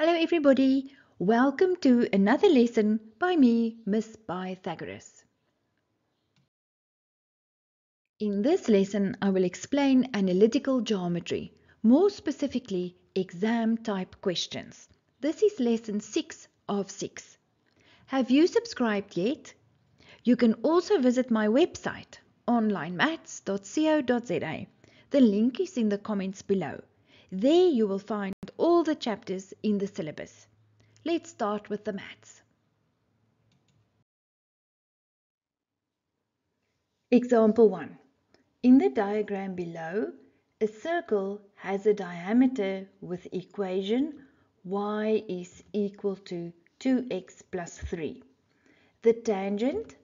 Hello everybody, welcome to another lesson by me, Miss Pythagoras. In this lesson, I will explain analytical geometry, more specifically exam type questions. This is lesson 6 of 6. Have you subscribed yet? You can also visit my website onlinemaths.co.za. The link is in the comments below. There you will find the chapters in the syllabus. Let's start with the maths. Example 1. In the diagram below, a circle has a diameter with equation y is equal to 2x plus 3. The tangent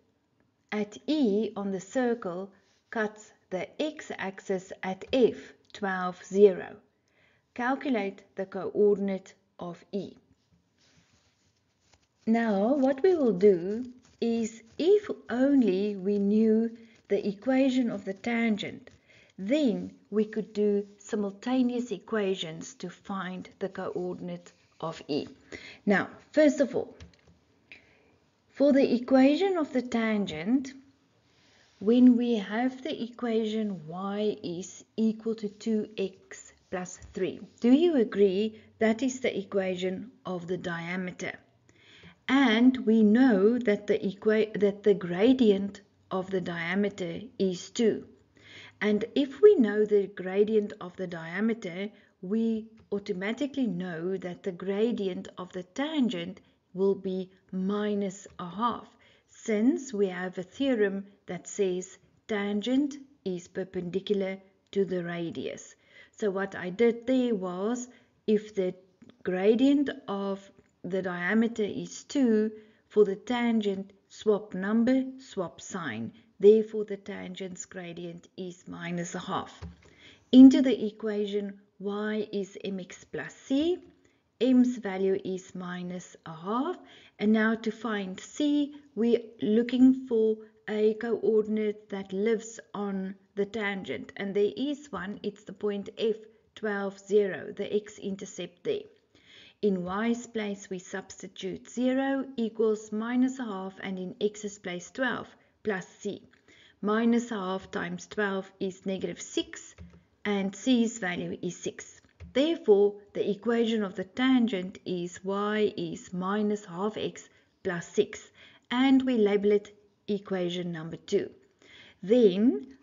at E on the circle cuts the x-axis at F 12, 0 calculate the coordinate of E. Now what we will do is if only we knew the equation of the tangent then we could do simultaneous equations to find the coordinate of E. Now first of all for the equation of the tangent when we have the equation y is equal to 2x plus 3. Do you agree that is the equation of the diameter? And we know that the, that the gradient of the diameter is 2. And if we know the gradient of the diameter, we automatically know that the gradient of the tangent will be minus a half, since we have a theorem that says tangent is perpendicular to the radius. So what I did there was if the gradient of the diameter is 2, for the tangent swap number, swap sign. Therefore the tangent's gradient is minus a half. Into the equation y is mx plus c. m's value is minus a half. And now to find c, we're looking for a coordinate that lives on the tangent and there is one it's the point f 12 0 the x-intercept there. In y's place we substitute 0 equals minus a half and in x's place 12 plus c. Minus a half times 12 is negative 6 and c's value is 6 therefore the equation of the tangent is y is minus half x plus 6 and we label it equation number 2. Then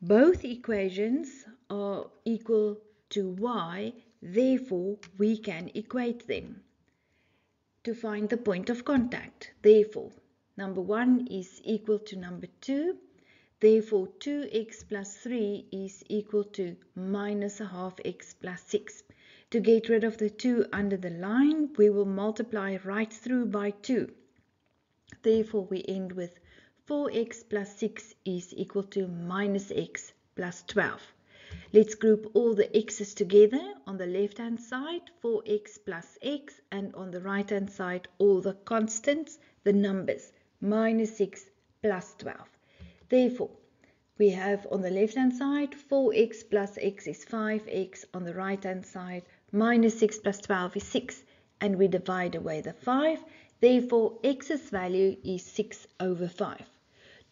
both equations are equal to y, therefore we can equate them to find the point of contact. Therefore, number 1 is equal to number 2. Therefore, 2x plus 3 is equal to minus a half x plus 6. To get rid of the 2 under the line, we will multiply right through by 2. Therefore, we end with 4x plus 6 is equal to minus x plus 12. Let's group all the x's together. On the left hand side, 4x plus x, and on the right hand side, all the constants, the numbers, minus 6 plus 12. Therefore, we have on the left hand side, 4x plus x is 5x. On the right hand side, minus 6 plus 12 is 6. And we divide away the 5 Therefore, x's value is 6 over 5.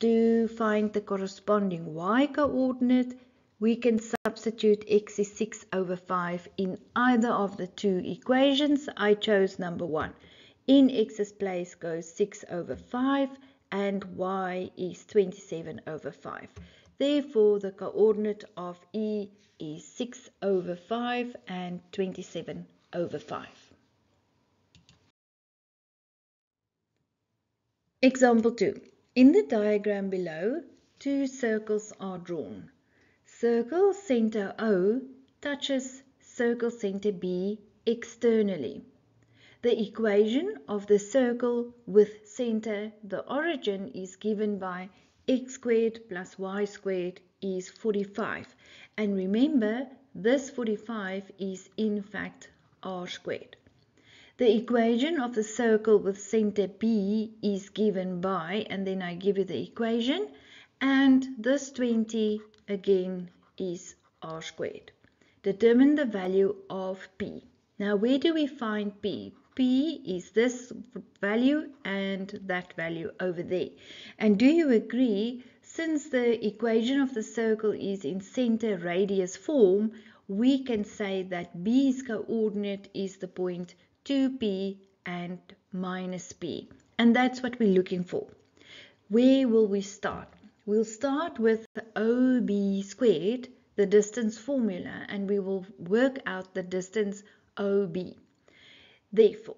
To find the corresponding y coordinate, we can substitute x is 6 over 5 in either of the two equations. I chose number 1. In x's place goes 6 over 5 and y is 27 over 5. Therefore, the coordinate of E is 6 over 5 and 27 over 5. Example 2. In the diagram below, two circles are drawn. Circle center O touches circle center B externally. The equation of the circle with center, the origin, is given by x squared plus y squared is 45. And remember, this 45 is in fact r squared. The equation of the circle with center B is given by, and then I give you the equation, and this 20 again is r squared. Determine the value of P. Now where do we find P? P is this value and that value over there. And do you agree, since the equation of the circle is in center radius form, we can say that B's coordinate is the point 2P and minus P. And that's what we're looking for. Where will we start? We'll start with OB squared, the distance formula, and we will work out the distance OB. Therefore,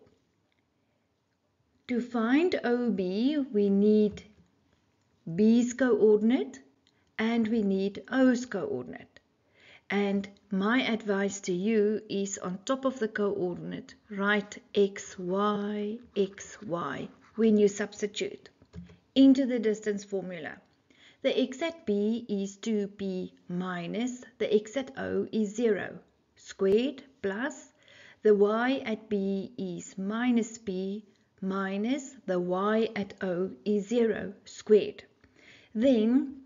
to find OB, we need B's coordinate and we need O's coordinate. And my advice to you is on top of the coordinate, write x, y, x, y when you substitute into the distance formula. The x at B is 2p minus the x at O is 0 squared plus the y at B is minus p minus the y at O is 0 squared. Then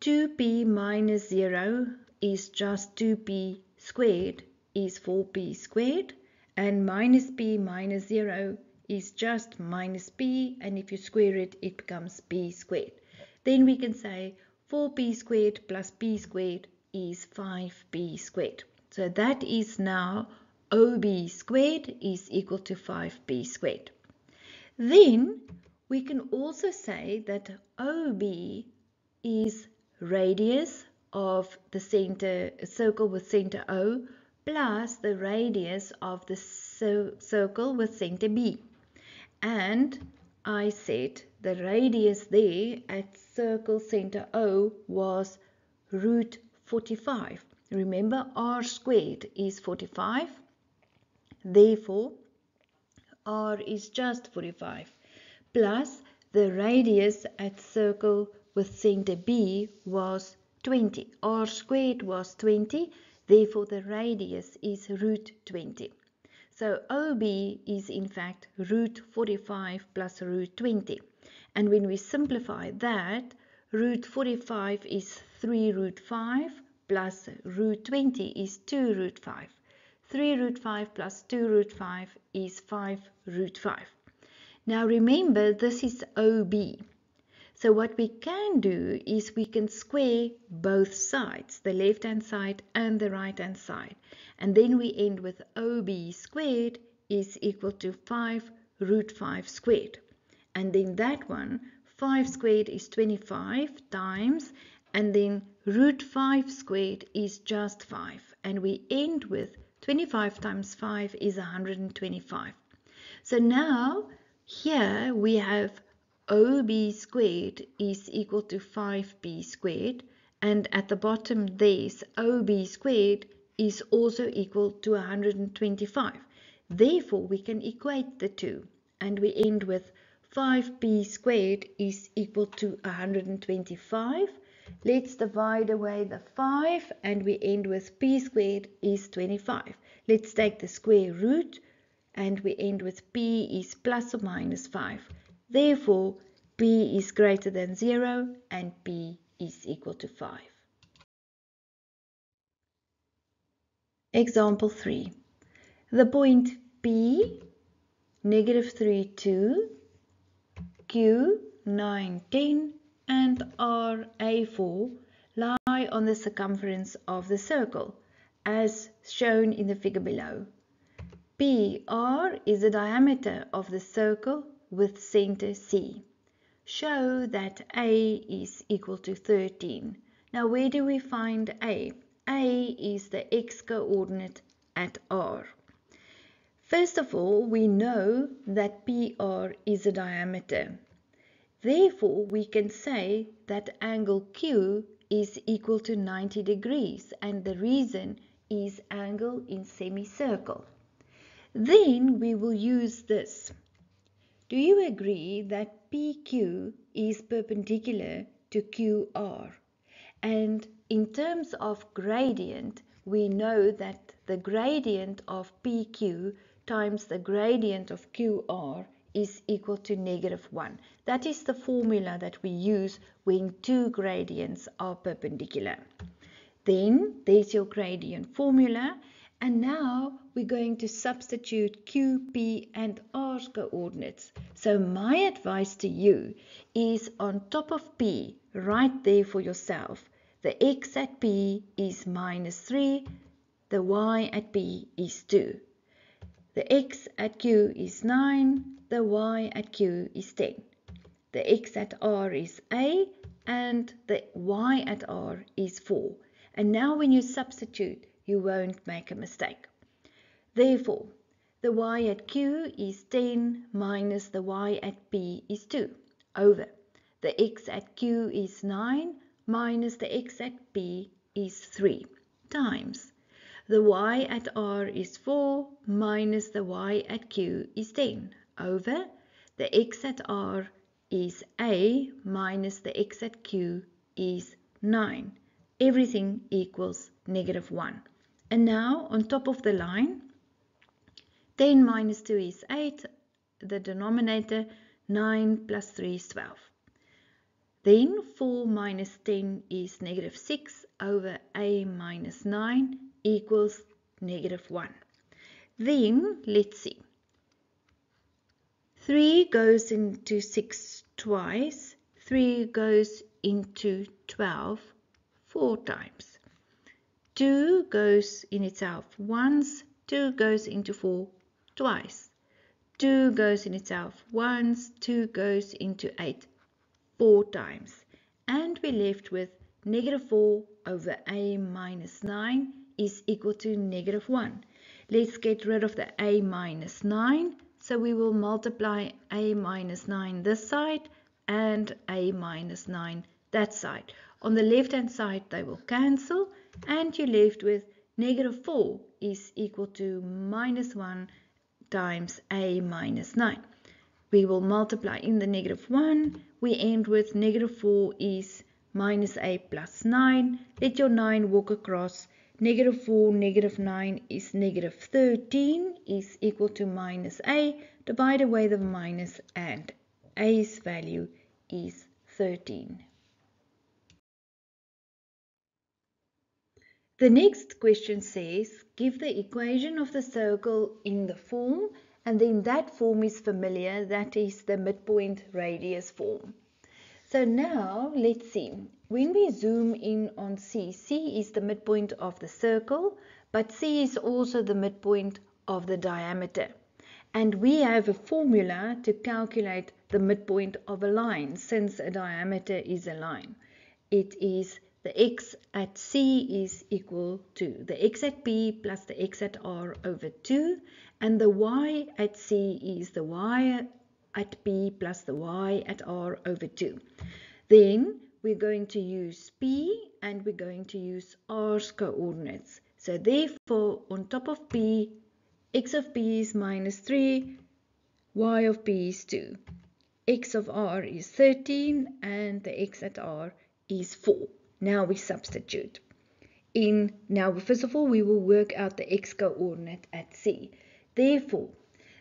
2p minus 0 is just 2p squared is 4p squared and minus p minus 0 is just minus p and if you square it it becomes p squared. Then we can say 4p squared plus p squared is 5p squared. So that is now OB squared is equal to 5b squared. Then we can also say that OB is radius of the center circle with center O plus the radius of the circle with center B. And I said the radius there at circle center O was root 45. Remember r squared is 45 Therefore, r is just 45 plus the radius at circle with center B was 20. r squared was 20. Therefore, the radius is root 20. So OB is in fact root 45 plus root 20. And when we simplify that, root 45 is 3 root 5 plus root 20 is 2 root 5. 3 root 5 plus 2 root 5 is 5 root 5. Now remember this is OB. So what we can do is we can square both sides, the left hand side and the right hand side. And then we end with OB squared is equal to 5 root 5 squared. And then that one, 5 squared is 25 times and then root 5 squared is just 5. And we end with 25 times 5 is 125. So now here we have OB squared is equal to 5B squared and at the bottom there's OB squared is also equal to 125. Therefore we can equate the two and we end with 5b squared is equal to 125 Let's divide away the 5 and we end with p squared is 25. Let's take the square root and we end with p is plus or minus 5. Therefore, p is greater than 0 and p is equal to 5. Example 3. The point P, negative 3, 2, Q, 9, 10, and RA4 lie on the circumference of the circle, as shown in the figure below. PR is the diameter of the circle with center C. Show that A is equal to 13. Now where do we find A? A is the x-coordinate at R. First of all, we know that PR is a diameter. Therefore, we can say that angle Q is equal to 90 degrees and the reason is angle in semicircle. Then we will use this. Do you agree that PQ is perpendicular to QR? And in terms of gradient, we know that the gradient of PQ times the gradient of QR is equal to negative 1. That is the formula that we use when two gradients are perpendicular. Then there's your gradient formula and now we're going to substitute Q, P and R's coordinates. So my advice to you is on top of P, right there for yourself. The X at P is minus 3, the Y at P is 2. The X at Q is 9, the Y at Q is 10. The X at R is A and the Y at R is 4. And now when you substitute, you won't make a mistake. Therefore, the y at q is 10 minus the y at p is 2 over the x at q is 9 minus the x at p is 3 times the y at r is 4 minus the y at q is 10 over the x at r is a minus the x at q is 9. Everything equals negative 1. And now on top of the line, 10 minus 2 is 8. The denominator 9 plus 3 is 12. Then 4 minus 10 is negative 6 over a minus 9 equals negative 1. Then let's see. 3 goes into 6 twice. 3 goes into 12 four times. 2 goes in itself once. 2 goes into 4 twice. 2 goes in itself once, 2 goes into 8 four times. And we're left with negative 4 over a minus 9 is equal to negative 1. Let's get rid of the a minus 9. So we will multiply a minus 9 this side and a minus 9 that side. On the left hand side they will cancel and you're left with negative 4 is equal to minus 1 times a minus 9. We will multiply in the negative 1. We end with negative 4 is minus a plus 9. Let your 9 walk across. Negative 4, negative 9 is negative 13 is equal to minus a. Divide away the minus and a's value is 13. The next question says, give the equation of the circle in the form, and then that form is familiar, that is the midpoint radius form. So now let's see, when we zoom in on C, C is the midpoint of the circle, but C is also the midpoint of the diameter. And we have a formula to calculate the midpoint of a line, since a diameter is a line. It is the x at C is equal to the x at P plus the x at R over 2 and the y at C is the y at P plus the y at R over 2. Then we're going to use P and we're going to use R's coordinates. So therefore on top of P, x of P is minus 3, y of P is 2. x of R is 13 and the x at R is 4. Now we substitute. In Now, first of all, we will work out the x coordinate at C. Therefore,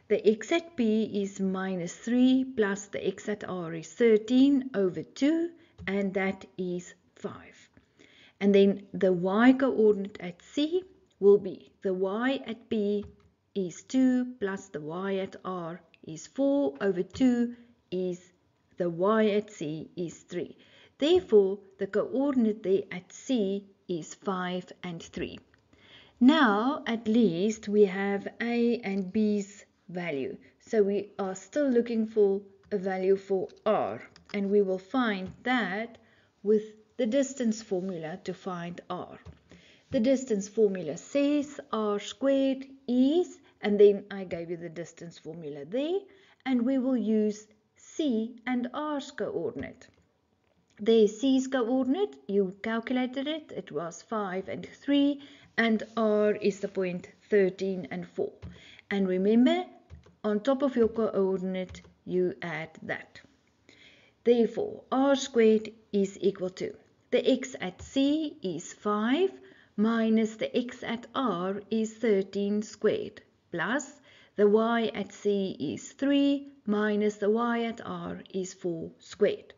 the x at P is minus 3 plus the x at R is 13 over 2 and that is 5. And then the y coordinate at C will be the y at P is 2 plus the y at R is 4 over 2 is the y at C is 3. Therefore, the coordinate there at C is 5 and 3. Now, at least we have A and B's value. So we are still looking for a value for R. And we will find that with the distance formula to find R. The distance formula says R squared is, and then I gave you the distance formula there, and we will use C and R's coordinate. The C's coordinate, you calculated it, it was 5 and 3 and R is the point 13 and 4. And remember, on top of your coordinate, you add that. Therefore, R squared is equal to the x at C is 5 minus the x at R is 13 squared plus the y at C is 3 minus the y at R is 4 squared.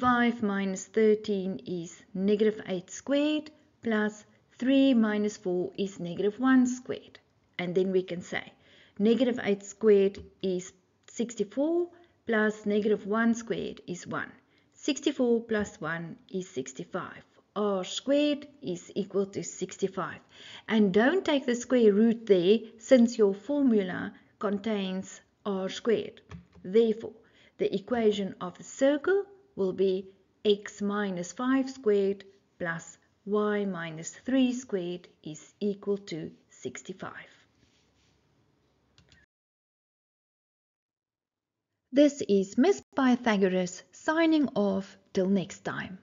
5 minus 13 is negative 8 squared plus 3 minus 4 is negative 1 squared. and then we can say negative 8 squared is 64 plus negative 1 squared is 1. 64 plus 1 is 65. r squared is equal to 65. And don't take the square root there since your formula contains r squared. Therefore, the equation of the circle will be x minus 5 squared plus y minus 3 squared is equal to 65. This is Miss Pythagoras signing off till next time.